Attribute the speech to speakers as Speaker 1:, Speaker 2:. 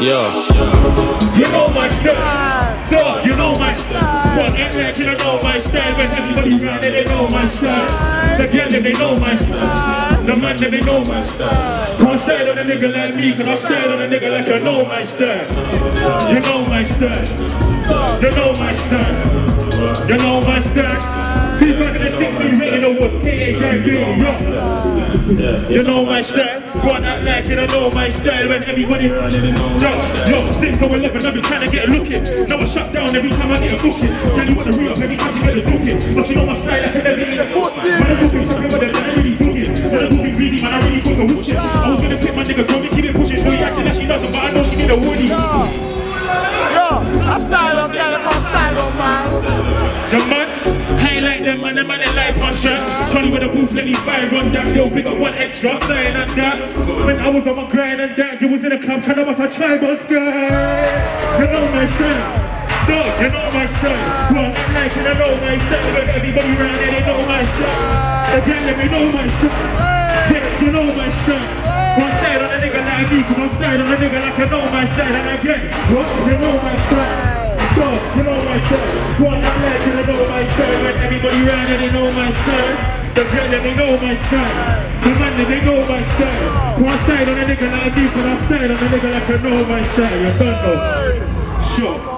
Speaker 1: Yeah. You know my style. Dog, you know my style. But act you know my style. When everybody around there, they know my style. The girl, they know my style. The man, they know my style. Can't style on a nigga like me, cause I'm style on a nigga like you know my style. You know my style. You know my style. You know my style. People are gonna think me rating over KA gang. You know my style. Go on act like you don't know my style when everybody just yo since 11 I've been trying to get a look in. Now I shut down every time I get a booking. Tell you what the real every time you get a booking. But you know my style I can never eat a book. Man I could be talking about the I really booking. Man I could be greedy man I really fucking hook shit. I was gonna pick my nigga Tommy keep it pushing. Show you acting like she doesn't but I know she need a woody.
Speaker 2: Yo, I style on girl, I style on man.
Speaker 1: The man them man, man they like tracks. Tony with the booth, let me fire on that. Yo, big up 1Xtra, saying and that. When I was on my grind and that, you was in a club trying to bust a tribal skirt. You know my style. Dog, you know my style. Well, I'm like, you know my style. Everybody around here, they know my style. Again, let me know my style. Yeah, you know my style. One style on a nigga like me, cause I'm style on a nigga like I know my style. And again, what? You know my style. Style. When everybody around here, they know my style. The girl, they know my style. The man, they know my style. One style on a nigga like me, cause I'm style on a nigga like I know my style. You don't know. Sure.